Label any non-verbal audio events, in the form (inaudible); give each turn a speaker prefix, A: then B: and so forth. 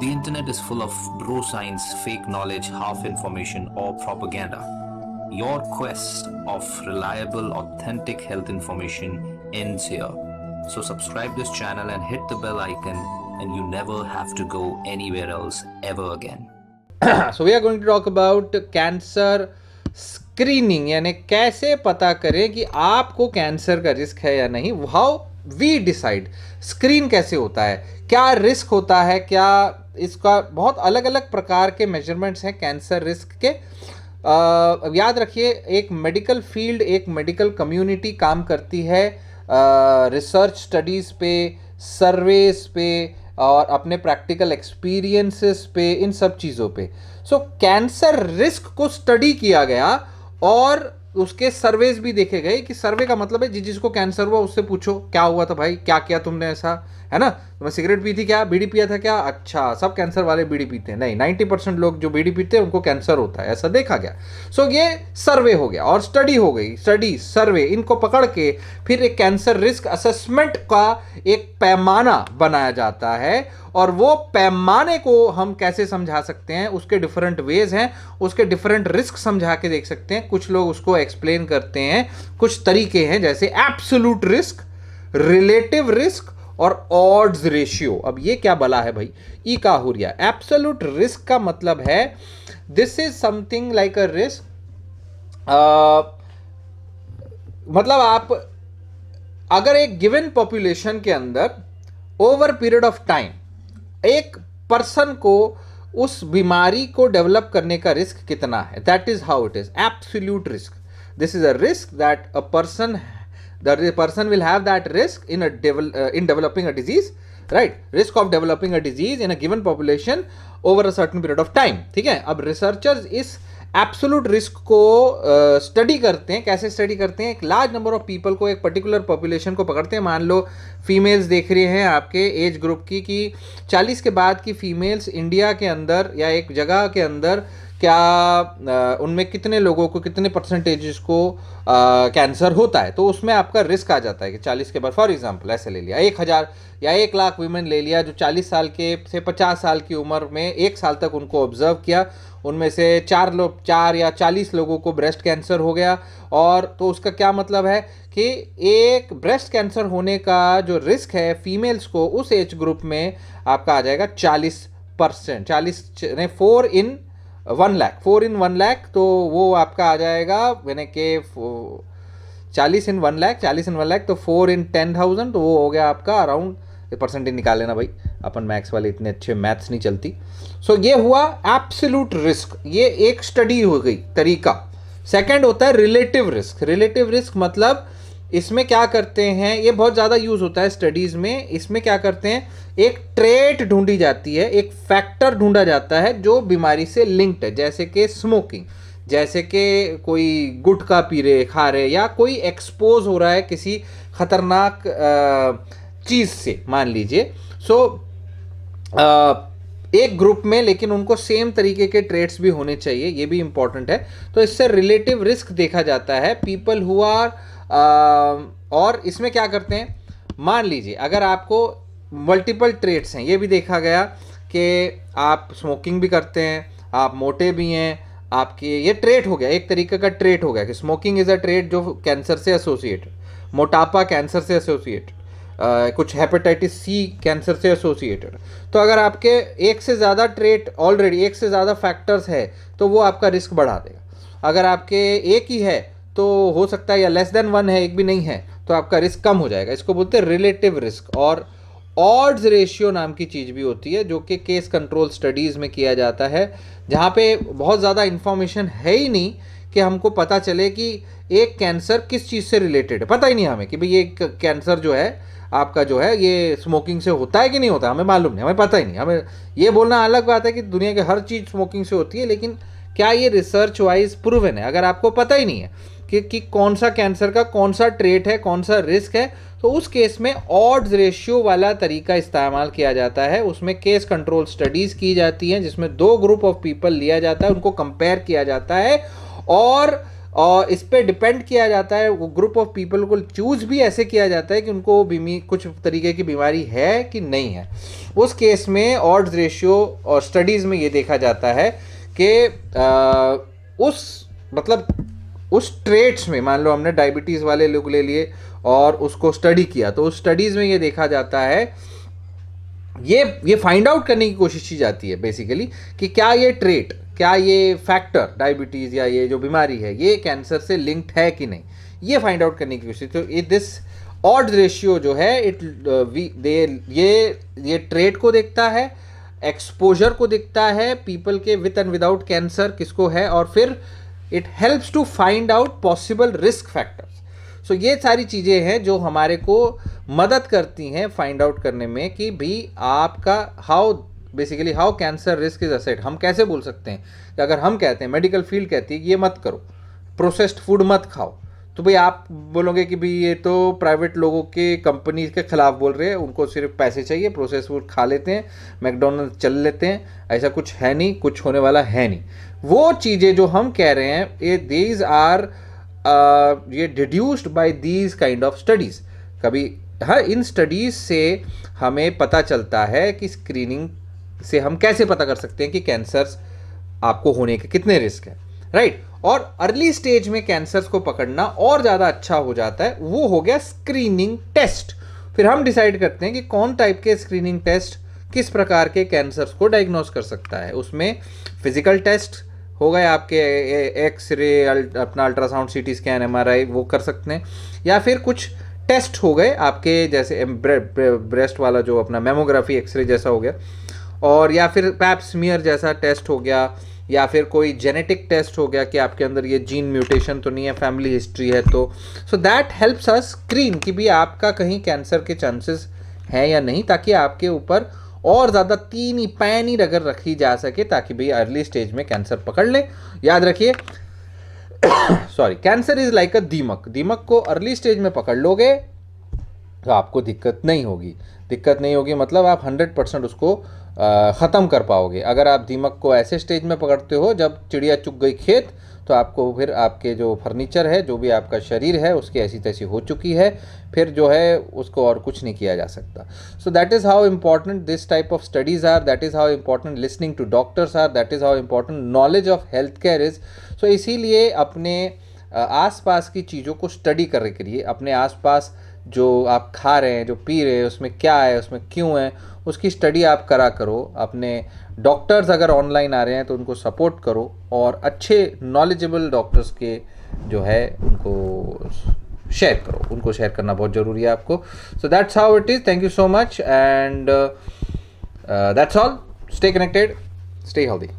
A: The internet is full of bro science, fake knowledge, half information, or propaganda. Your quest of reliable, authentic health information ends here. So, subscribe this channel and hit the bell icon, and you never have to go anywhere else ever again. (clears throat)
B: so we are going to talk about cancer screening यानी कैसे पता करें कि आपको cancer का risk है या नहीं हाउ वी डिसाइड स्क्रीन कैसे होता है क्या रिस्क होता है क्या इसका बहुत अलग अलग प्रकार के मेजरमेंट्स हैं कैंसर रिस्क के। आ, याद रखिए एक मेडिकल फ़ील्ड एक मेडिकल कम्युनिटी काम करती है रिसर्च स्टडीज़ पे सर्वेस पे और अपने प्रैक्टिकल एक्सपीरियंसेस पे इन सब चीज़ों पे। सो कैंसर रिस्क को स्टडी किया गया और उसके सर्वेज भी देखे गए कि सर्वे का मतलब है जिस जिसको कैंसर हुआ उससे पूछो क्या हुआ था भाई क्या किया तुमने ऐसा है ना? तो सिगरेट पी थी क्या? बीड़ी पिया था क्या? अच्छा सब कैंसर वाले बीड़ी पीते हैं। नहीं नाइन्टी परसेंट लोग जो बीड़ी पीते हैं उनको कैंसर होता है। ऐसा देखा गया। सो so, ये सर्वे हो गया और स्टडी हो गई। स्टडी सर्वे इनको पकड़ के फिर एक कैंसर रिस्क असेसमेंट का एक पैमाना बनाया जाता है और वो पैमाने को हम कैसे समझा सकते हैं? उसके डिफरेंट वेज हैं। उसके डिफरेंट रिस्क समझा के देख सकते हैं। कुछ लोग उसको एक्सप्लेन करते हैं। कुछ तरीके हैं जैसे एब्सोलूट रिस्क रिलेटिव रिस्क और ऑड्स रेशियो अब ये क्या बला है भाई? ई का हो रिया एब्सोलूट रिस्क का मतलब है this is something like a risk मतलब आप, अगर एक गिवन पॉपुलेशन के अंदर ओवर पीरियड ऑफ़ टाइम एक पर्सन को उस बीमारी को डेवलप करने का रिस्क कितना है? That is how it is absolute risk this is a risk that a person the person will have that risk in a devel- uh, in developing a disease right risk of developing a disease in a given population over a certain period of time ठीक है अब researchers इस absolute risk को study uh, करते हैं कैसे study करते हैं एक लार्ज नंबर ऑफ़ पीपल को एक पर्टिकुलर पॉपुलेशन को पकड़ते हैं मान लो फीमेल्स देख रहे हैं आपके एज ग्रुप की कि 40 के बाद की फीमेल्स इंडिया के अंदर या एक जगह के अंदर क्या उनमें कितने लोगों को, कितने परसेंटेज को कैंसर होता है? तो उसमें आपका रिस्क आ जाता है कि 40 के बाद फॉर एग्जांपल ऐसे ले लिया, एक हज़ार या एक लाख वीमेन ले लिया जो 40 साल के से 50 साल की उम्र में एक साल तक उनको ऑब्ज़र्व किया, उनमें से चार लोग, चार या चालीस लोगों को ब्रेस्ट कैंसर हो गया। और तो उसका क्या मतलब है कि एक ब्रेस्ट कैंसर होने का जो रिस्क है फीमेल्स को, उस एज ग्रुप में आपका आ जाएगा चालीस परसेंट चालीस four in one lakh four in one lakh तो वो आपका आ जाएगा यानी कि चालीस इन वन लैख चालीस इन वन लैख तो फोर इन टेन थाउज़ेंड तो वो हो गया आपका अराउंड परसेंटेज निकाल लेना भाई। अपन मैथ्स वाले इतने अच्छे मैथ्स नहीं चलती। सो so, ये हुआ एब्सोल्यूट रिस्क ये एक स्टडी हो गई तरीका। सेकंड होता है रिलेटिव रिस्क रिलेटिव रिस्क मतलब इसमें क्या करते हैं, ये बहुत ज़्यादा यूज़ होता है स्टडीज़ में, इसमें क्या करते हैं, एक ट्रेट ढूंढी जाती है, एक फैक्टर ढूंढा जाता है जो बीमारी से लिंक्ड है, जैसे कि स्मोकिंग जैसे कि कोई गुटखा पी रहे, खा रहे, या कोई एक्सपोज हो रहा है किसी खतरनाक चीज़ से, मान लीजिए। सो एक ग्रुप में, लेकिन उनको सेम तरीके के ट्रेड्स भी होने चाहिए, ये भी इंपॉर्टेंट है। तो इससे रिलेटिव रिस्क देखा जाता है। पीपल हु आर और इसमें क्या करते हैं? मान लीजिए, अगर आपको मल्टीपल ट्रेड्स हैं, ये भी देखा गया कि आप स्मोकिंग भी करते हैं, आप मोटे भी हैं, आपके ये ट्रेट हो गया, एक तरीके का ट्रेट हो गया कि स्मोकिंग इज़ अ ट्रेट जो कैंसर से एसोसिएटेड मोटापा कैंसर से एसोसिएटेड कुछ हेपेटाइटिस सी कैंसर से एसोसिएटेड तो अगर आपके एक से ज़्यादा ट्रेट ऑलरेडी एक से ज़्यादा फैक्टर्स है तो वो आपका रिस्क बढ़ा देगा। अगर आपके एक ही है तो हो सकता है या लेस देन वन है, एक भी नहीं है तो आपका रिस्क कम हो जाएगा। इसको बोलते हैं रिलेटिव रिस्क और ऑड्स रेशियो नाम की चीज़ भी होती है, जो कि केस कंट्रोल स्टडीज़ में किया जाता है, जहाँ पे बहुत ज़्यादा इन्फॉर्मेशन है ही नहीं कि हमको पता चले कि एक कैंसर किस चीज़ से रिलेटेड है। पता ही नहीं हमें कि भाई ये कैंसर जो है, आपका जो है, ये स्मोकिंग से होता है कि नहीं होता, हमें मालूम नहीं, हमें पता ही नहीं। हमें ये बोलना अलग बात है कि दुनिया की हर चीज़ स्मोकिंग से होती है, लेकिन क्या ये रिसर्च वाइज प्रूवन है? अगर आपको पता ही नहीं है कि, कि कौन सा कैंसर का कौन सा ट्रेट है कौन सा रिस्क है तो उस केस में ऑड्स रेशियो वाला तरीका इस्तेमाल किया जाता है। उसमें केस कंट्रोल स्टडीज़ की जाती हैं जिसमें दो ग्रुप ऑफ़ पीपल लिया जाता है उनको कंपेयर किया जाता है और और इस पर डिपेंड किया जाता है। वो ग्रुप ऑफ़ पीपल को चूज़ भी ऐसे किया जाता है कि उनको बीमी कुछ तरीके की बीमारी है कि नहीं है। उस केस में ऑर्ड्स रेशियो और स्टडीज़ में ये देखा जाता है कि उस मतलब उस ट्रेट्स में, मान लो हमने डायबिटीज़ वाले लोग ले लिए और उसको स्टडी किया तो उस स्टडीज़ में ये देखा जाता है, ये ये फाइंड आउट करने की कोशिश की जाती है बेसिकली कि क्या ये ट्रेट क्या ये फैक्टर डायबिटीज़ या ये जो बीमारी है, ये कैंसर से लिंक्ड है कि नहीं? ये फाइंड आउट करने की कोशिश तो ये दिस ऑड रेशियो जो है इट वी दे ये ये ट्रेट को देखता है एक्सपोजर को देखता है पीपल के विथ एंड विदाउट कैंसर किसको है, और फिर it helps to find out possible risk factors so ये सारी चीज़ें हैं जो हमारे को मदद करती हैं फाइंड आउट करने में कि भी आपका how basically how cancer risk is assessed हम कैसे बोल सकते हैं? कि अगर हम कहते हैं मेडिकल फ़ील्ड कहती है ये मत करो. प्रोसेस्ड फ़ूड मत खाओ. तो भाई आप बोलोगे कि भाई ये तो प्राइवेट लोगों के कंपनी के खिलाफ बोल रहे हैं, उनको सिर्फ़ पैसे चाहिए प्रोसेस फ़ूड खा लेते हैं मैकडोनल्ड चल लेते हैं, ऐसा कुछ है नहीं, कुछ होने वाला है नहीं। वो चीज़ें जो हम कह रहे हैं, ये दीज आर ये deduced by these kind of studies कभी हाँ इन स्टडीज़ से हमें पता चलता है कि स्क्रीनिंग से हम कैसे पता कर सकते हैं कि कैंसर्स आपको होने के कितने रिस्क है राइट और अर्ली स्टेज में कैंसर्स को पकड़ना और ज़्यादा अच्छा हो जाता है, वो हो गया स्क्रीनिंग टेस्ट फिर हम डिसाइड करते हैं कि कौन टाइप के स्क्रीनिंग टेस्ट किस प्रकार के कैंसर्स को डायग्नोस कर सकता है। उसमें फ़िज़िकल टेस्ट हो गए आपके एक्स रे अपना अल्ट्रासाउंड सीटी स्कैन एम वो कर सकते हैं। या फिर कुछ टेस्ट हो गए आपके, जैसे ब्रेस्ट वाला जो अपना मेमोग्राफी एक्सरे जैसा हो गया। और या फिर पैप स्मियर जैसा टेस्ट हो गया। या फिर कोई जेनेटिक टेस्ट हो गया कि आपके अंदर ये जीन म्यूटेशन तो नहीं है फैमिली हिस्ट्री है तो। So that helps us screen कि भी आपका कहीं कैंसर के चांसेस हैं या नहीं, ताकि आपके ऊपर और ज़्यादा तीन ही पैन ही अगर रखी जा सके, ताकि भाई अर्ली स्टेज में कैंसर पकड़ ले। याद रखिए sorry cancer is like a दीमक दीमक को अर्ली स्टेज में पकड़ लोगे तो आपको दिक्कत नहीं होगी। दिक्कत नहीं होगी। मतलब आप हंड्रेड परसेंट उसको ख़त्म कर पाओगे। अगर आप दीमक को ऐसे स्टेज में पकड़ते हो, जब चिड़िया चुग गई खेत तो आपको फिर आपके जो फर्नीचर है, जो भी आपका शरीर है, उसकी ऐसी तैसी हो चुकी है। फिर जो है, उसको और कुछ नहीं किया जा सकता। So that is how important this type of studies are that is how important listening to doctors are that is how important knowledge of health care is so इसीलिए अपने आसपास की चीज़ों को स्टडी करने के लिए, अपने आसपास जो आप खा रहे हैं, जो पी रहे हैं, उसमें क्या है, उसमें क्यों है, उसकी स्टडी आप करा करो। अपने डॉक्टर्स अगर ऑनलाइन आ रहे हैं तो उनको सपोर्ट करो और अच्छे नॉलेजेबल डॉक्टर्स के जो है, उनको शेयर करो। उनको शेयर करना बहुत ज़रूरी है आपको। So that's how it is thank you so much and that's all stay connected stay healthy